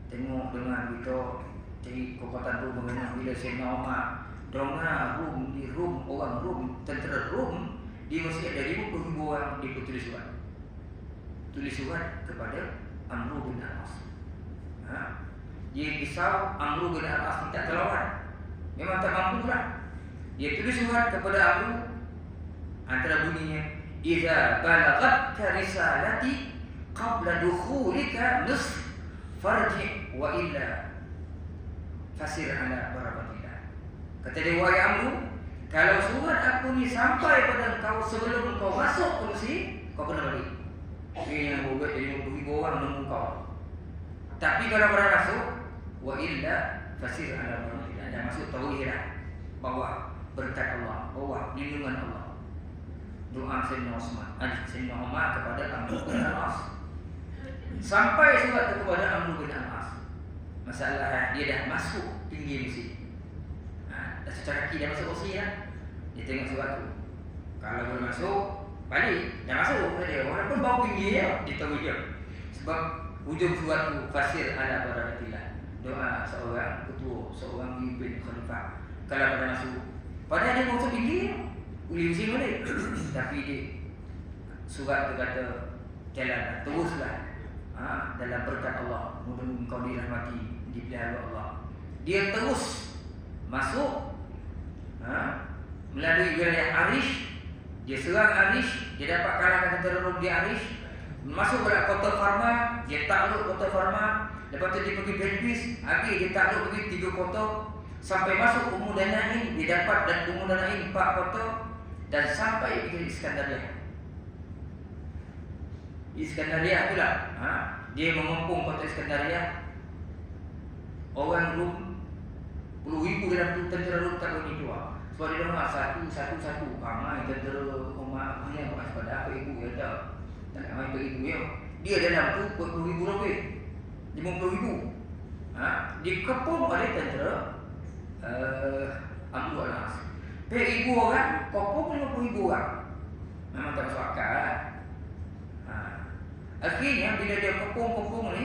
Tengok dengan kita cari kekuatan Rum mengenai bila Sayyidina Umar dengar Rum di Rum, orang Rum, tentera Rum, dia mesti ada 50 ribu orang dia pun tulis surat. Tulis surat kepada Amr bin As. Ha? Dia risau Amr bin As tidak terlawan. Memang tak mampu lah Dia tulis surat kepada aku Antara bunyinya Iza balagat risalati Qabla dukhulika nus Farji wa illa Fasir ala barabatillah Kata dia wahai amru Kalau surat aku ni sampai pada kau Sebelum kau masuk ke Mesir Kau kena balik Ini yang buat jadi ribu orang menunggu kau Tapi kalau pernah masuk Wa illa fasir ala barabatillah dan masuk tauhid lah bahawa berkat Allah, bahawa lindungan Allah. Doa Sayyidina Osman, adik Sayyidina Umar kepada Amr bin Al-As. Sampai surat kepada Amr bin Al-As. Masalah dia dah masuk tinggi mesti. Ha, dah secara kaki dah masuk kursi lah. Dia tengok surat tu. Kalau boleh masuk, balik. Dah masuk dia. Walaupun bau tinggi ya, dia tahu dia. Sebab hujung surat tu fasir ala barakatillah doa seorang ketua, seorang pemimpin khalifah. Kalau pada masuk pada dia mahu tinggi boleh usia boleh tapi dia surat tu kata jalan teruslah. Ha, dalam berkat Allah mudah kau dirahmati dipelihara Allah. Dia terus masuk ha, melalui wilayah Arish. Dia serang Arish dia dapat kalahkan tentera Rom di Arish masuk ke kota Farma dia takluk kota Farma Lepas tu dia pergi Belbis Habis dia takluk pergi tiga kota Sampai masuk Umur Danain Dia dapat dan Umur Danain empat kota Dan sampai pergi Iskandaria Iskandaria tu lah ha? Dia mengumpung kota Iskandaria Orang Rum Puluh ribu dalam tu tentera Rum tak boleh keluar. Sebab dia dengar satu, satu, satu. Ramai tentera Umar yang bukan sebab apa ibu ya tak Tak ramai beribu ya Dia dalam tu puluh ribu lebih 50 ribu ha? Dikepung oleh tentera uh, Amru Al-As ribu orang Kopung 50 ribu orang Memang tak masuk akal lah. ha. Akhirnya bila dia kepung-kepung ni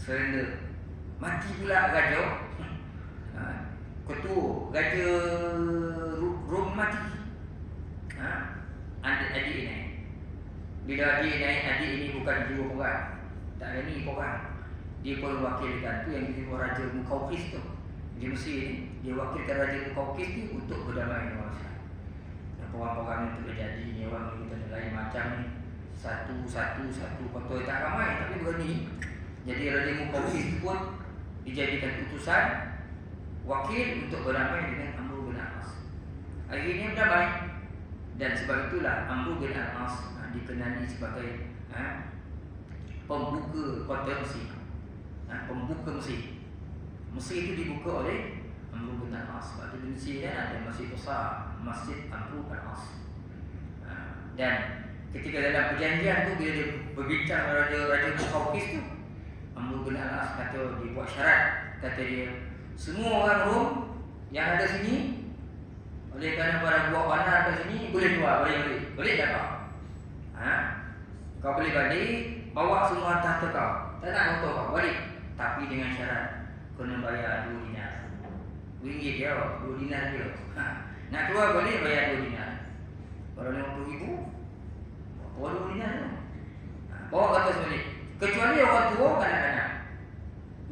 Surrender Mati pula Raja ha. Ketua Raja Rum mati ha. Adik-adik ni bila adik naik adik ini bukan jiwa korang. Tak ada ni korang. Dia pun wakilkan tu yang jadi raja Mukaukis tu. Di Mesir ni dia wakilkan Raja Mukaukis ni untuk berdamai dengan orang Islam. Dan perang-perang yang terjadi orang kita lain macam ni. Satu satu satu kotor. Tak ramai tapi berani. Jadi Raja Mukaukis pun dijadikan utusan wakil untuk berdamai dengan Amr bin As. Akhirnya berdamai dan sebab itulah Amr bin As ha, dikenali sebagai ha, pembuka kota Mesir. Ha, pembuka Mesir. Mesir itu dibuka oleh Amr bin As. Sebab itu di Mesir kan ada masjid besar, Masjid Amr bin As. Ha, dan ketika dalam perjanjian tu bila dia berbincang dengan Raja Raja Mukaukis tu, Amr bin As kata dia buat syarat kata dia semua orang Rom yang ada sini oleh kerana pada buat bandar kat sini boleh keluar boleh balik. Boleh tak kau ha? kau boleh balik bawa semua tahta kau. Tak nak kotor kau balik. Tapi dengan syarat kena bayar dua dinar. Ringgit dia dua dinar dia. Ha. nak keluar boleh bayar dua dinar. Kalau lima puluh ribu. Bawa dua dinar tu. Ha. bawa ke atas balik. Kecuali orang tua kanak-kanak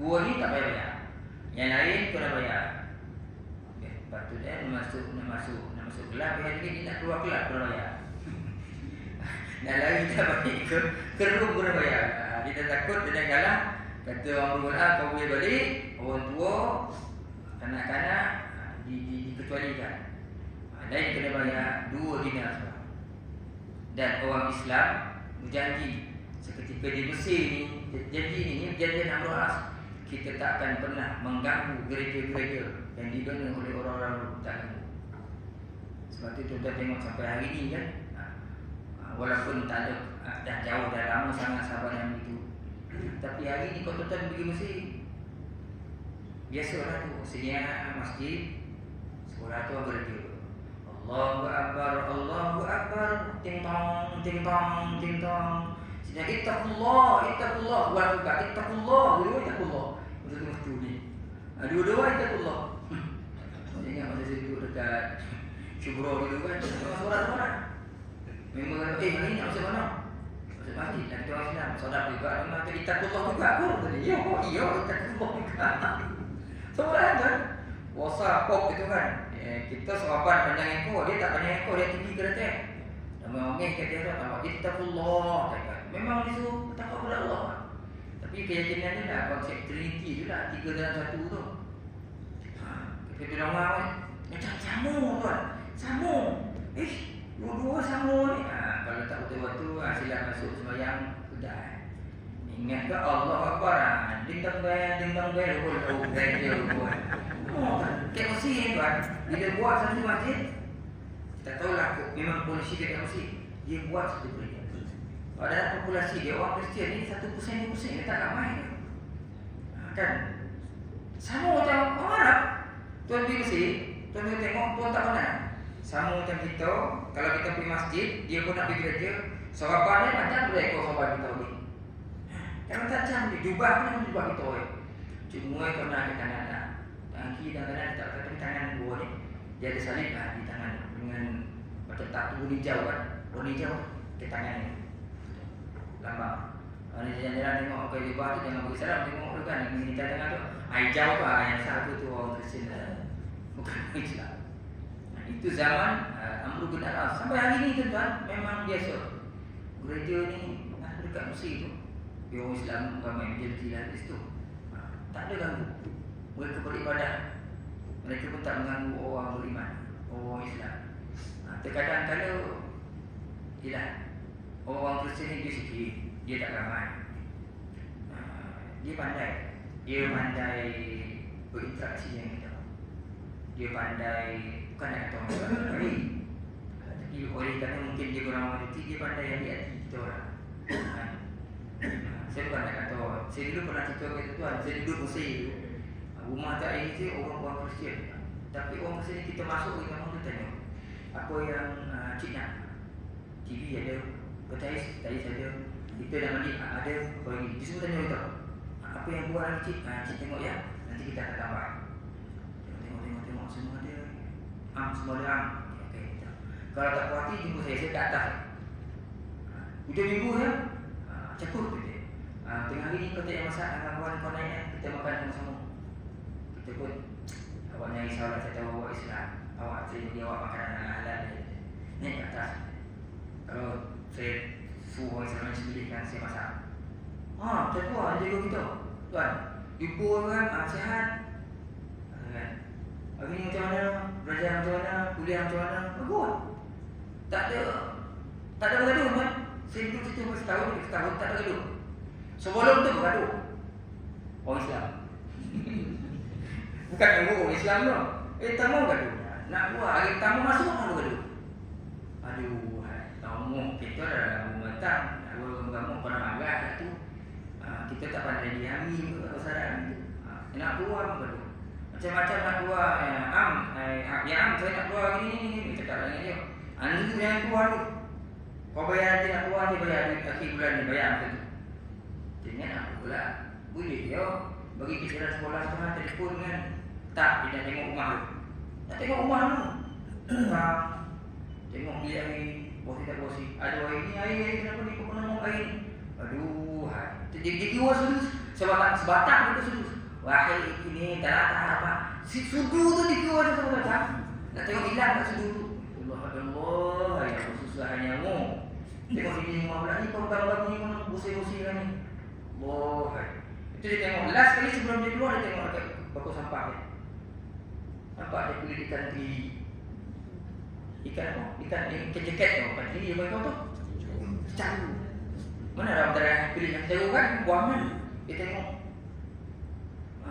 dua ni tak payah bayar. Yang lain kena bayar Patut eh nak masuk nak masuk nak masuk kelab dia ni nak keluar kelab kena bayar. Nak lari kita balik ke ke room kena bayar. Ha, dia takut dia nak galah. Kata orang rumah kau boleh balik, orang tua, kanak-kanak ha, di, di, dikecualikan. Lain kena bayar dua dinar sebab. Dan orang Islam berjanji seketika di Mesir ni, janji ni, janji Amr As, kita tak akan pernah mengganggu gereja-gereja yang dibina oleh orang-orang tak Sebab itu tuan tengok sampai hari ini kan. Ha, ha, Walaupun tak ada ha, Dah jauh dah lama sangat sahabat yang itu Tapi hari ini kau tuan pergi Mesir Biasalah tu Sedia masjid Sekolah tu gereja Allahu Akbar Allahu Akbar. Ting tong Ting tong Ting tong. Sedia Ittaqullah Ittaqullah. Buat juga Ittaqullah. Dua-dua Ittaqullah. Betul-betul ni. Dua-dua Ittaqullah ingat masa saya duduk dekat Syubro dulu kan. Tengah surat-surat Memang kata, eh ni nak masuk mana? Masuk masjid, nak kita orang Islam Saudara juga, memang kata, itakullah juga aku. Tadi, ya, oh, iya, itakullah juga. Soalan kan. Wasa pop itu kan. Eh, Kita serapan panjang ekor, dia tak panjang ekor Dia tinggi ke atas Nama orang kata dia tak Ittaqullah Memang dia suruh takut kepada Allah. Tapi keyakinan ni lah Konsep Trinity tu lah Tiga dalam satu tu kita nama macam samu tuan. Samu. Eh, dua-dua samu ni. Ha, kalau tak betul-betul ha, sila masuk sembahyang sudah. Ingat ke Allah bel, ding dong bel Oh, oh, bel dia oh. Oh, kayak mesti tuan Bila buat satu masjid Tak tahulah Memang polisi dia mesti Dia buat satu gereja Padahal populasi dia orang Kristian ni Satu persen Dia tak ramai ha, Kan Sama macam orang Arab Tuan pergi Mesir, tuan pergi tengok, tuan tak mana. Sama macam kita, kalau kita pergi masjid, dia pun nak pergi gereja, sahabat ni macam tu ekor sahabat kita ni. Jangan tak macam dia, jubah pun jubah kita ni. Cuma kau nak ke tangan tak. Tangan kiri dan kanan kita kata tangan dua ni. Dia ada salib lah di tangan dengan macam tak tu kan. Warna hijau ke tangan ni. Lambang. Kalau ni jalan-jalan tengok apa jubah tu jangan bagi salam tengok tu kan kita tengah tu. Hijau tu ah yang satu tu orang Kristian lah Islam. Nah, itu zaman uh, Amr bin Al-As. Sampai hari ini tuan memang biasa. Gereja ni nah, dekat Mesir tu. Dia orang Islam ramai lah di situ. Nah, tak ada ganggu. Mereka beribadah. Mereka pun tak mengganggu orang beriman. Orang Islam. Nah, terkadang kalau Yalah Orang Kristian ni dia sikit Dia tak ramai Dia pandai Dia pandai Berinteraksi dengan kita dia pandai bukan nak kata orang tapi tapi oleh kerana mungkin dia kurang mengerti dia pandai yang dia kita orang. Kan? saya bukan nak kata saya dulu pernah cerita kata tuan saya duduk Mesir rumah tak ini saya orang-orang Kristian tapi orang Kristian kita masuk kita mahu tanya apa yang uh, cik nak? TV ada petais tadi saja kita dah mandi ada. Lagi dia semua tanya kita apa yang buat lagi cik? Cik tengok ya. Nanti kita akan tambah semua dia am semua dia am okay. kalau tak puas hati jumpa saya saya ke atas. Hujung minggu ya? Ha, cekut kita. Tengah hari ni kau tak masak dengan kawan kau naik kita makan sama-sama. Kita pun Awak nyari salah saya tahu awak Islam. Awak saya bagi awak makanan yang halal Naik ke atas. Kalau saya suruh orang Islam sendiri kan saya masak. Ah, macam tu lah jaga kita. Tuan, jumpa orang ah, sehat ah, kan? Hari ni macam mana, belajar macam mana, kuliah macam mana Bagus Tak ada Tak ada bergaduh Saya duduk situ setahun, setahun tak ada bergaduh. Sebelum tu bergaduh. Orang Islam. Bukan orang Islam tu. Eh tamu gaduh Nak buat hari tamu masuk nak gaduh Aduh Tamu. Kita dah Mengetang Nak buat kamu nak marah kat tu. Ha, Kita tak pandai diami Kesaran tu ha, Nak keluar gaduh Macam-macam nak keluar. Eh, Am eh, Ya Am saya nak keluar gini ni ni Cakap dengan dia. Anda tu jangan keluar tu. Kau bayar nanti nak keluar ni Bayar akhir bulan ni Bayar macam tu. Jangan nak pula Boleh dia bagi kita dalam sekolah sekarang telefon kan. Tak, dia nak tengok rumah tu. Nak tengok rumah tu. Tak Tengok dia hari Bosi tak bosi Aduh hari ni, hari ni kenapa ni Kau pernah hari ni? Aduh Dia, dia kira sudut Sebatang, sebatang dia sudut Wahai ini tak nak tak apa Si sudu tu dia kira sudut tak Nak tengok hilang kat sudu tu Allah Allah Ya susah hanya mu Tengok sini rumah pula ni Kau bukan-bukan ni Bosi-bosi kan ni Allah itu dia tengok last kali sebelum dia keluar dia tengok dekat bakul sampah dia. Nampak dia kulit ikan teri. Ikan apa? Ikan ikan jaket tu, ikan teri apa itu tu? Caru. Mana ada antara kulit yang caru kan? Buang kan? Dia tengok.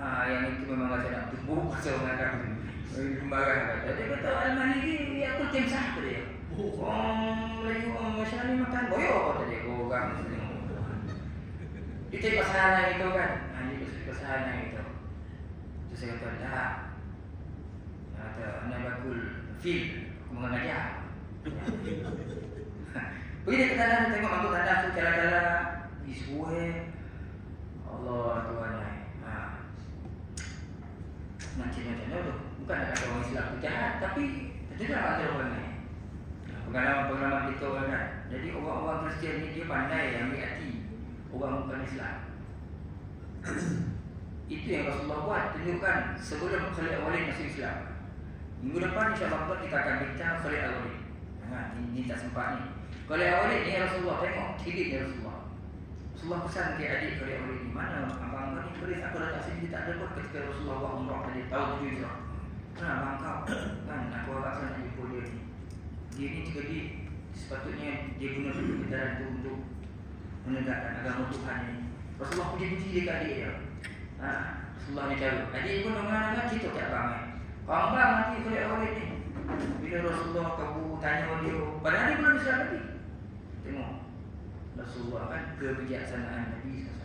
Ah, yang itu memang rasa nak tubuh pasal orang Arab tu. Kembaran kata. Dia kata Almani ni aku tim sah dia. Orang Melayu, orang Malaysia ni makan boyok kata dia. Orang itu pasangan itu kan nah, Itu pasangan itu Itu saya kata Tak Kata Anda bakul Fil Aku mengajar Pergi dia ke tanah Tengok mampu tanah tu Jalan-jalan Di sebuah Allah Tuhan ha. Macam-macam tu Bukan nak kata orang Islam tu jahat Tapi Tentu lah kata orang ni Pengalaman-pengalaman kita kan Jadi orang-orang Kristian ni Dia pandai ambil hati orang bukan Islam. Itu yang Rasulullah buat tunjukkan sebelum Khalid Walid masuk Islam. Minggu depan insya-Allah kita akan bincang Khalid Walid. Ha, ini, ini tak sempat ni. Khalid Walid ni Rasulullah tengok hidup dia Rasulullah. Rasulullah pesan ke adik Khalid Walid ni mana kau ni boleh aku datang sini tak ada pun ketika Rasulullah umrah tadi tahun tujuh Hijrah. Mana abang kau? Kan aku agak sana jumpa dia ni. Dia ni jadi sepatutnya dia guna kendaraan tu untuk menegakkan agama Tuhan ini. Rasulullah puji-puji dia kat dia. Ha, Rasulullah ni cara. Adik pun dengar-dengar cerita tak ramai. Kau bang mati oleh orang ni. Bila Rasulullah kabu tanya dia, padahal dia belum Islam lagi. Tengok. Rasulullah kan kebijaksanaan Nabi SAW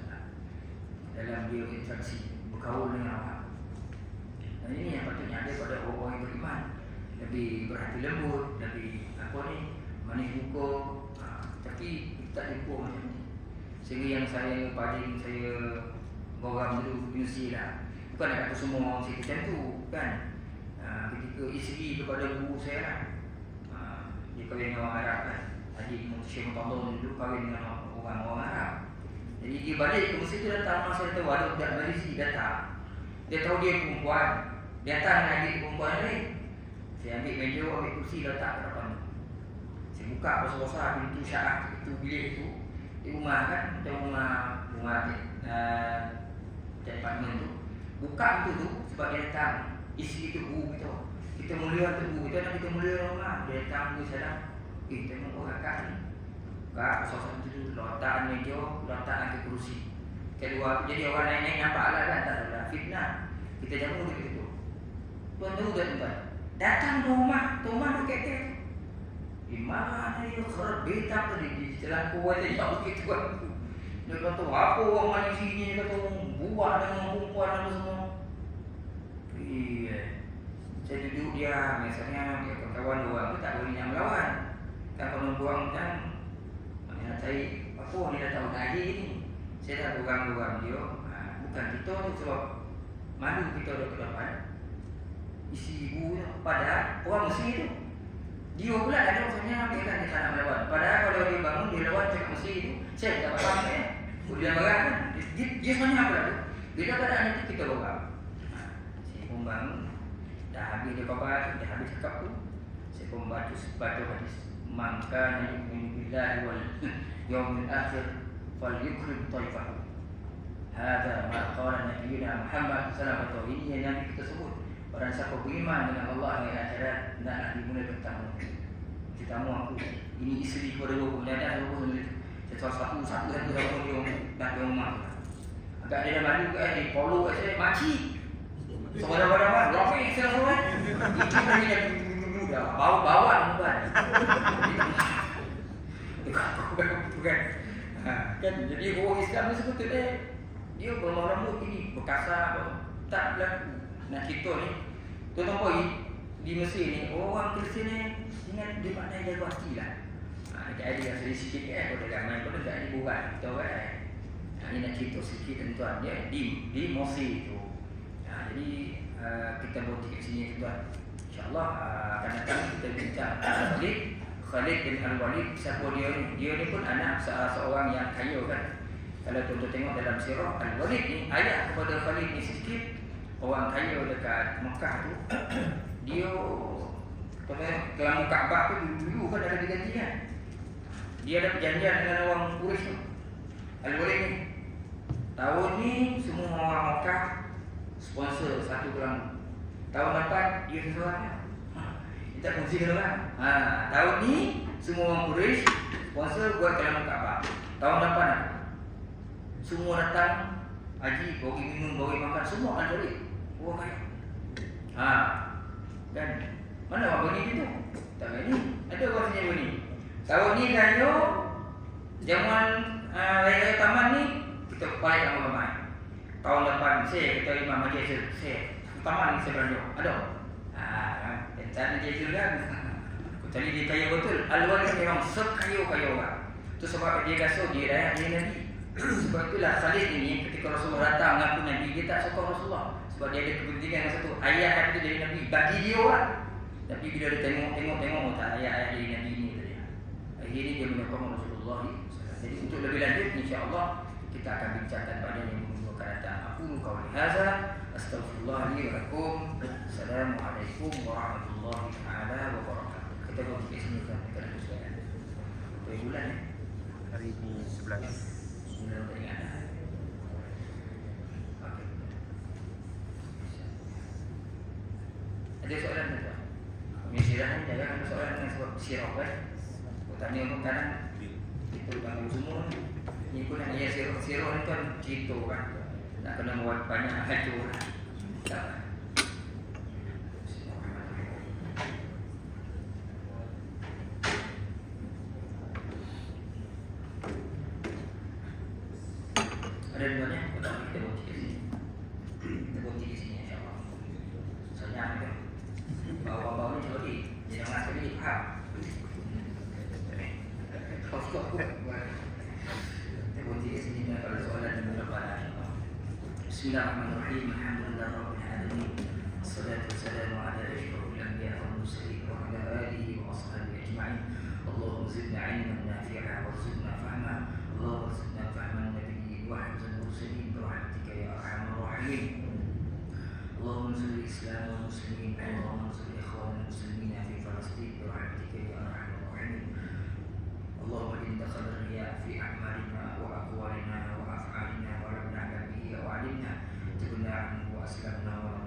dalam dia interaksi berkaul dengan orang. Dan ini yang patutnya ada pada orang-orang yang beriman. Lebih berhati lembut, lebih apa ni, manis muka. Ha, tapi tak lupa macam ni. Sehingga yang saya paling saya Orang dulu Universiti lah Bukan nak kata semua orang situ macam tu Kan ha, Ketika isteri kepada guru saya lah ha, Dia kahwin dengan orang Arab kan Tadi Syekh Mutadol dulu kahwin dengan orang-orang Arab Jadi dia balik ke Mesir tu datang Masa dia tahu ada budak Malaysia datang. Dia tahu dia perempuan. Dia datang dengan adik perempuan lain. Saya ambil meja, ambil kursi letak ke depan Saya buka besar-besar pintu syarah Itu bilik itu di rumah kan macam rumah rumah uh, department tu. Buka pintu tu sebab dia datang. Isi itu guru kita kita mulia tu guru kita nak kita mulia rumah dia datang guru salam eh tengok orang kat ni kat sosok tu letak meja letak ke kerusi kedua jadi orang lain naik nampak lah kan tak ada fitnah kita jamu dia tu tuan tahu tak tuan datang ke rumah tu rumah tu kekek Gimana ya kerap beta tadi di jalan kuat tadi tak begitu kan. Dia kata apa orang mana sini dia kata buat dengan perempuan apa semua. Iya. Saya duduk dia misalnya dia kawan dua tu tak boleh nak melawan. Kan kalau buang kan mana saya apa ni dah tahu tadi ni. Saya dah buang-buang dia. Ha, bukan kita tu sebab malu kita ada ke. Isi ibu pada orang Mesir tu dia pula ada maksudnya dia kan dia tak nak melawan. Padahal kalau dia bangun dia lawan cakap mesti itu, saya tak apa ya. Dia marah kan. Dia, dia sebenarnya apa tu? Bila keadaan itu kita bawa. Ha, si pembangun dah habis dia khabar, dah habis cakap tu Saya pun baca sepatu hadis Maka yu'min billahi wal yawmil akhir Fal yukrim taifahu Hada ma qala Nabiina Muhammad sallallahu alaihi Ini yang Nabi kita sebut. Orang siapa beriman dengan Allah yang akhirat Nak dimulai bertamu Bertamu aku. Ini isteri kepada dua pun Ada dua pun Saya satu satu satu satu dia Dah dia rumah Agak dia malu ke Dia follow kat saya Makcik. Semua dah pada apa? Rafi saya semua. Ini lagi yang muda. Bawa bawa bukan. Bukan. Ha, kan jadi orang Islam ni sebetulnya dia bermalam ini berkasar tak berlaku. Nak kita ni tuan tuan di Mesir ni orang Kristian ni ingat dia pandai jaga hati lah. Ha, jadi yang sedikit sikit eh, kalau dah main pun tak ni buat kita kan. Ha, ini nak cerita sikit tuan dia di di Mesir tu jadi uh, kita berhenti kat sini tuan. Insya-Allah uh, akan datang kita bincang Khalid Khalid bin Al-Walid siapa dia ni? Dia ni pun anak seorang yang kaya kan. Kalau tuan-tuan tengok dalam sirah Al-Walid ni ayat kepada Khalid ni sedikit orang kaya dekat Mekah tu dia Kemudian kelam Kaabah tu dulu kan ada diganti kan. Dia ada perjanjian dengan orang Quraisy tu. Al-Walid ni. Tahun ni semua orang Mekah sponsor satu gram tahun depan dia sesuatu. Kita kongsi dulu kan ha. tahun ni semua orang Quraisy sponsor buat kalam Kaabah. Tahun depan semua datang haji bagi minum bagi makan semua akan balik orang kaya ha. kan? Mana orang bagi itu tak bagi ada orang sini bagi tahun ni kaya zaman uh, raya taman ni kita balik ramai-ramai tahun depan saya kata Imam Azul saya taman ni saya berani ada. Ha yang tak nak jadi orang Kutani dia kaya betul Alwan ni memang sekaya kaya orang. Itu sebab dia rasa dia dah dia Nabi. Sebab itulah Khalid ini ketika Rasulullah datang mengaku Nabi Dia tak sokong Rasulullah. Sebab dia ada kepentingan masa tu Ayah dia tu jadi Nabi. Bagi dia orang. Tapi bila dia tengok-tengok-tengok oh, Tak ayah-ayah jadi Nabi ni tadi. Akhirnya dia menyokong Rasulullah. Jadi untuk lebih lanjut insyaAllah Kita akan bincangkan pada yang menunggu datang. Aku kau lihazah Astaghfirullahaladzim, Assalamualaikum warahmatullahi taala wabarakatuh. Kita kau pergi sini kan? Kita pergi sini. Berapa bulan? Eh? Hari ini sebelas. Sembilan hari. Okay. Ada soalan apa? Misalnya, jangan ada soalan yang sebab sirap kan? Utamanya untuk kanan. Itu bangun semua. ni pun yang sirap-sirap itu kan? Cito kan? Tak kena buat banyak hancur. Ada dua ni, Bismillahirrahmanirrahim. Alhamdulillah rabbil alamin. Wassalatu wassalamu ala asyrofil anbiya wal mursalin wa ala alihi wa ashabihi ajma'in. Allahumma zidna 'ilman nafi'an wa zidna fahma. Allahumma zidna fahma nabiyyi wa hadzal mursalin bi rahmatika ya arhamar rahimin. Allahumma zidna islam wal muslimin. Allahumma zidna ikhwan al muslimin fi Falastin bi rahmatika ya arhamar rahimin. Allahumma in dakhala riya' fi a'malina wa aqwalina wa af'alina wa rabbana bihi wa 'alimna نعمه واسلمنا ورا